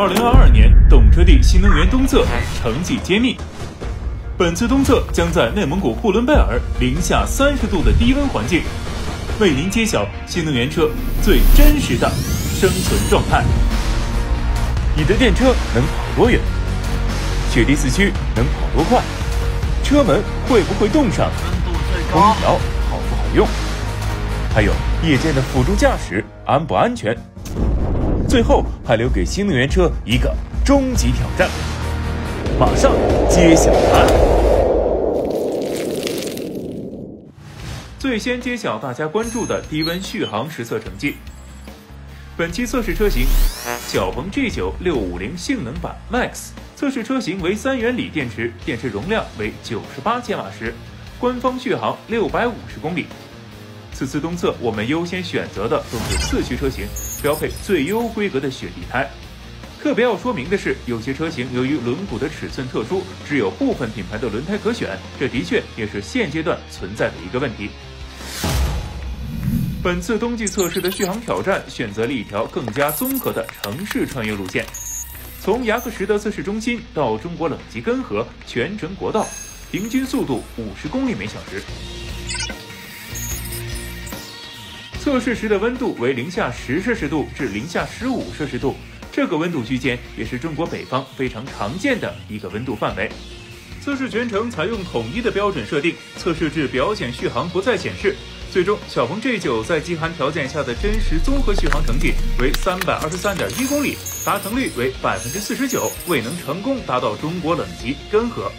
二零二二年懂车帝新能源东侧成绩揭秘。本次东侧将在内蒙古呼伦贝尔零下三十度的低温环境，为您揭晓新能源车最真实的生存状态。你的电车能跑多远？雪地四驱能跑多快？车门会不会冻上？空调好不好用？还有夜间的辅助驾驶安不安全？最后还留给新能源车一个终极挑战，马上揭晓答案。最先揭晓大家关注的低温续航实测成绩。本期测试车型小鹏 G9 六五零性能版 Max，测试车型为三元锂电池，电池容量为九十八千瓦时，官方续航六百五十公里。此次东测，我们优先选择的都是四驱车型，标配最优规格的雪地胎。特别要说明的是，有些车型由于轮毂的尺寸特殊，只有部分品牌的轮胎可选，这的确也是现阶段存在的一个问题。本次冬季测试的续航挑战，选择了一条更加综合的城市穿越路线，从牙克石的测试中心到中国冷极根河，全程国道，平均速度五十公里每小时。测试时的温度为零下十摄氏度至零下十五摄氏度，这个温度区间也是中国北方非常常见的一个温度范围。测试全程采用统一的标准设定，测试至表显续航不再显示。最终，小鹏 G9 在极寒条件下的真实综合续航成绩为三百二十三点一公里，达成率为百分之四十九，未能成功达到中国冷极根河。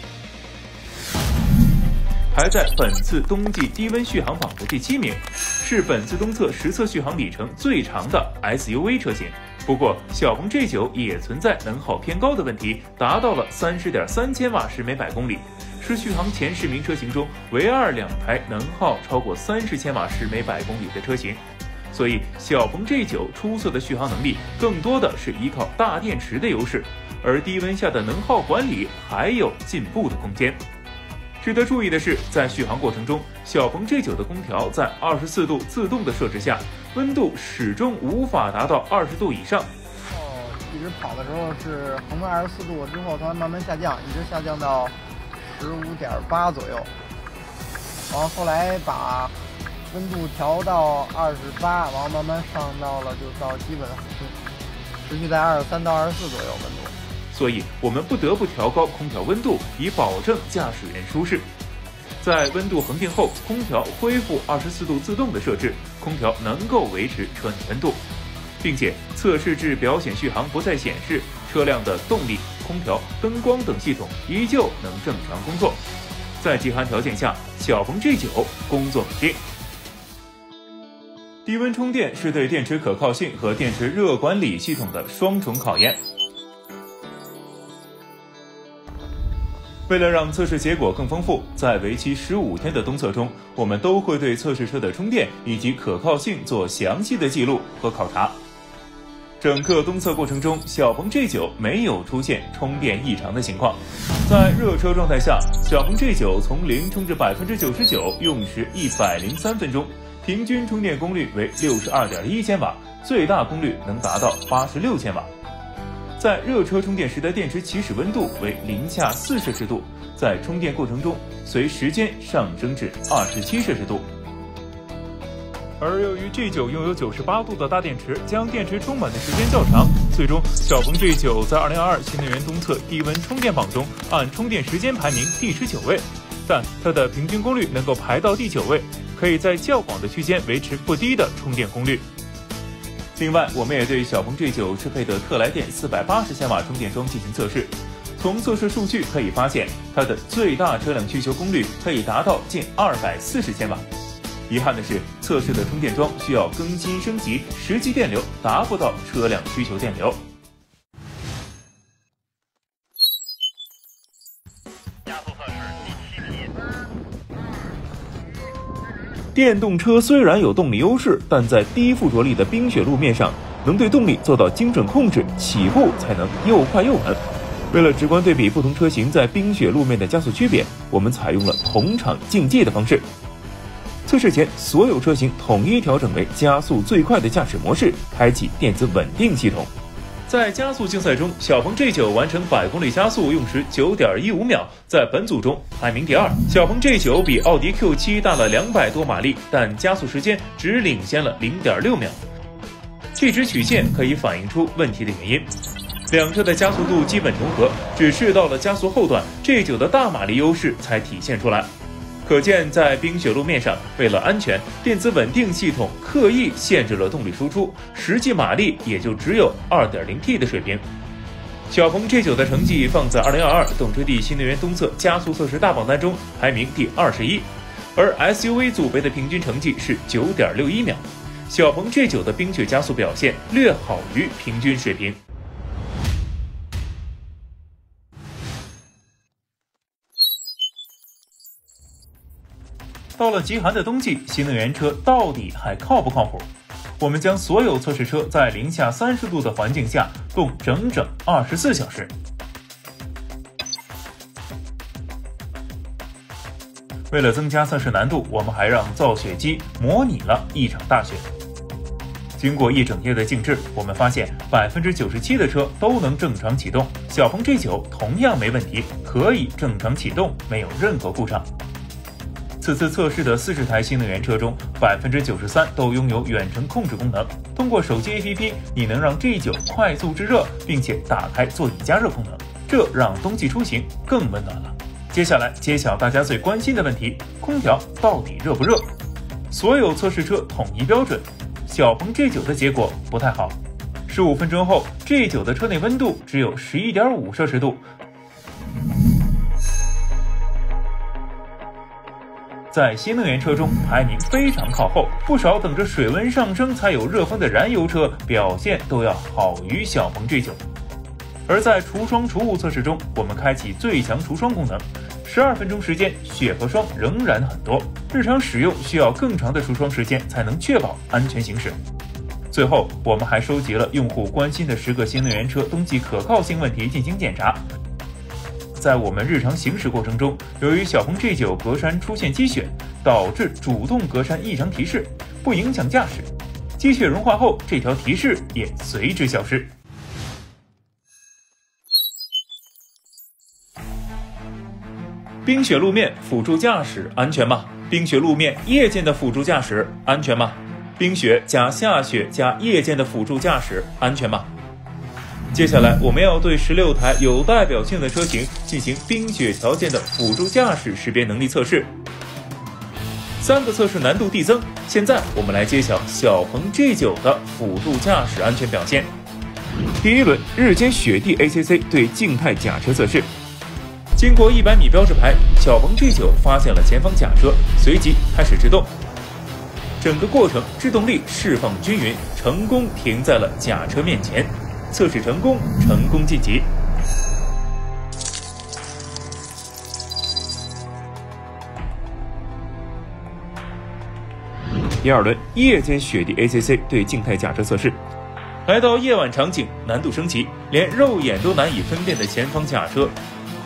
排在本次冬季低温续航榜的第七名，是本次东测实测续航里程最长的 SUV 车型。不过，小鹏 G9 也存在能耗偏高的问题，达到了三十点三千瓦时每百公里，是续航前十名车型中唯二两台能耗超过三十千瓦时每百公里的车型。所以，小鹏 G9 出色的续航能力更多的是依靠大电池的优势，而低温下的能耗管理还有进步的空间。值得注意的是，在续航过程中，小鹏 G9 的空调在二十四度自动的设置下，温度始终无法达到二十度以上。哦，一直跑的时候是恒温二十四度之后，它慢慢下降，一直下降到十五点八左右。然后后来把温度调到二十八，然后慢慢上到了就到基本持续在二十三到二十四左右温度。所以我们不得不调高空调温度，以保证驾驶员舒适。在温度恒定后，空调恢复二十四度自动的设置，空调能够维持车内温度，并且测试至表显续航不再显示，车辆的动力、空调、灯光等系统依旧能正常工作。在极寒条件下，小鹏 G9 工作稳定。低温充电是对电池可靠性和电池热管理系统的双重考验。为了让测试结果更丰富，在为期十五天的东测中，我们都会对测试车的充电以及可靠性做详细的记录和考察。整个东测过程中，小鹏 G9 没有出现充电异常的情况。在热车状态下，小鹏 G9 从零充至百分之九十九用时一百零三分钟，平均充电功率为六十二点一千瓦，最大功率能达到八十六千瓦。在热车充电时的电池起始温度为零下四摄氏度，在充电过程中随时间上升至二十七摄氏度。而由于 G9 拥有九十八度的大电池，将电池充满的时间较长，最终小鹏 G9 在二零二二新能源东测低温充电榜中按充电时间排名第十九位，但它的平均功率能够排到第九位，可以在较广的区间维持不低的充电功率。另外，我们也对小鹏 G9 适配的特来电四百八十千瓦充电桩进行测试。从测试数据可以发现，它的最大车辆需求功率可以达到近二百四十千瓦。遗憾的是，测试的充电桩需要更新升级，实际电流达不到车辆需求电流。电动车虽然有动力优势，但在低附着力的冰雪路面上，能对动力做到精准控制，起步才能又快又稳。为了直观对比不同车型在冰雪路面的加速区别，我们采用了同场竞技的方式。测试前，所有车型统一调整为加速最快的驾驶模式，开启电子稳定系统。在加速竞赛中，小鹏 G9 完成百公里加速用时九点一五秒，在本组中排名第二。小鹏 G9 比奥迪 Q7 大了两百多马力，但加速时间只领先了零点六秒。这支曲线可以反映出问题的原因。两车的加速度基本重合，只是到了加速后段，G9 的大马力优势才体现出来。可见，在冰雪路面上，为了安全，电子稳定系统刻意限制了动力输出，实际马力也就只有 2.0T 的水平。小鹏 G9 的成绩放在2022动车帝新能源东侧加速测试大榜单中排名第二十一，而 SUV 组别的平均成绩是9.61秒。小鹏 G9 的冰雪加速表现略好于平均水平。到了极寒的冬季，新能源车到底还靠不靠谱？我们将所有测试车在零下三十度的环境下冻整整二十四小时。为了增加测试难度，我们还让造雪机模拟了一场大雪。经过一整夜的静置，我们发现百分之九十七的车都能正常启动。小鹏 G9 同样没问题，可以正常启动，没有任何故障。此次测试的四十台新能源车中，百分之九十三都拥有远程控制功能。通过手机 APP，你能让 G9 快速制热，并且打开座椅加热功能，这让冬季出行更温暖了。接下来揭晓大家最关心的问题：空调到底热不热？所有测试车统一标准，小鹏 G9 的结果不太好。十五分钟后，G9 的车内温度只有十一点五摄氏度。在新能源车中排名非常靠后，不少等着水温上升才有热风的燃油车表现都要好于小鹏 G9。而在除霜除雾测试中，我们开启最强除霜功能，十二分钟时间，雪和霜仍然很多，日常使用需要更长的除霜时间才能确保安全行驶。最后，我们还收集了用户关心的十个新能源车冬季可靠性问题进行检查。在我们日常行驶过程中，由于小鹏 G9 格栅出现积雪，导致主动格栅异常提示，不影响驾驶。积雪融化后，这条提示也随之消失。冰雪路面辅助驾驶安全吗？冰雪路面夜间的辅助驾驶安全吗？冰雪加下雪加夜间的辅助驾驶安全吗？接下来，我们要对十六台有代表性的车型进行冰雪条件的辅助驾驶识别能力测试。三个测试难度递增。现在，我们来揭晓小鹏 G9 的辅助驾驶安全表现。第一轮日间雪地 ACC 对静态假车测试。经过一百米标志牌，小鹏 G9 发现了前方假车，随即开始制动。整个过程制动力释放均匀，成功停在了假车面前。测试成功，成功晋级。第二轮夜间雪地 ACC 对静态假车测试，来到夜晚场景，难度升级，连肉眼都难以分辨的前方假车，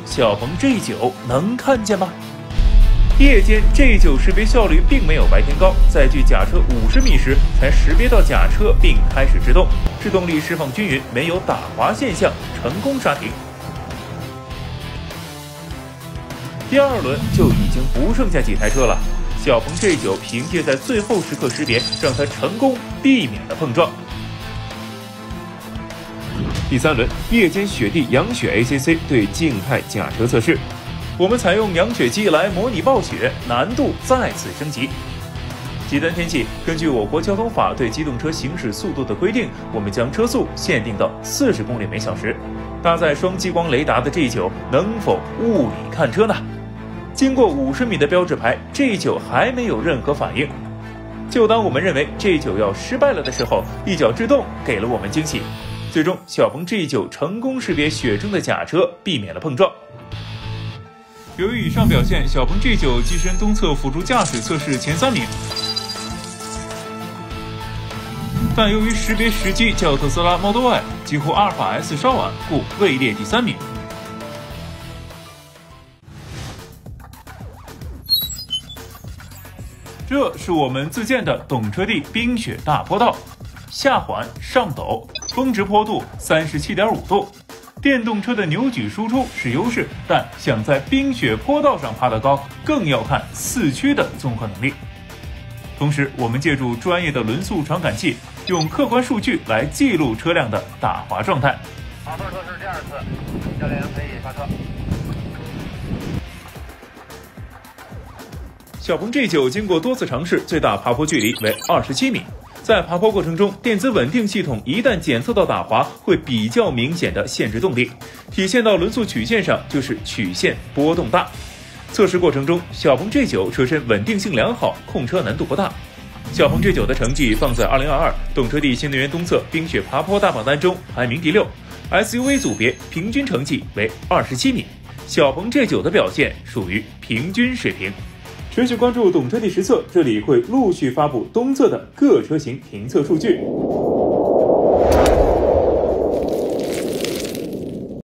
小鹏 G9 能看见吗？夜间 G9 识别效率并没有白天高，在距假车五十米时才识别到假车并开始制动，制动力释放均匀，没有打滑现象，成功刹停。第二轮就已经不剩下几台车了，小鹏 G9 凭借在最后时刻识别，让它成功避免了碰撞。第三轮夜间雪地扬雪 ACC 对静态假车测试。我们采用扬雪机来模拟暴雪，难度再次升级。极端天气，根据我国交通法对机动车行驶速度的规定，我们将车速限定到四十公里每小时。搭载双激光雷达的 G9 能否物理看车呢？经过五十米的标志牌，G9 还没有任何反应。就当我们认为 G9 要失败了的时候，一脚制动给了我们惊喜。最终，小鹏 G9 成功识别雪中的假车，避免了碰撞。由于以上表现，小鹏 G9 跻身东侧辅助驾驶测试前三名，但由于识别时机较特斯拉 Model Y 几乎阿尔法 S 稍晚，故位列第三名。这是我们自建的懂车帝冰雪大坡道，下缓上陡。峰值坡度三十七点五度。电动车的扭矩输出是优势，但想在冰雪坡道上爬得高，更要看四驱的综合能力。同时，我们借助专业的轮速传感器，用客观数据来记录车辆的打滑状态。爬坡测试第二次，教练可以下车。小鹏 G9 经过多次尝试，最大爬坡距离为二十七米。在爬坡过程中，电子稳定系统一旦检测到打滑，会比较明显的限制动力，体现到轮速曲线上就是曲线波动大。测试过程中，小鹏 G9 车身稳定性良好，控车难度不大。小鹏 G9 的成绩放在2022懂车帝新能源东侧冰雪爬坡大榜单中排名第六，SUV 组别平均成绩为二十七米。小鹏 G9 的表现属于平均水平。持续关注懂车帝实测，这里会陆续发布东侧的各车型评测数据。